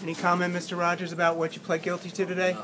Any comment, Mr. Rogers, about what you pled guilty to today?